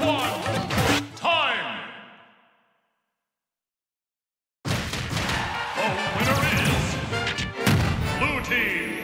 one, time! The winner is Blue Team.